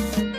Bye.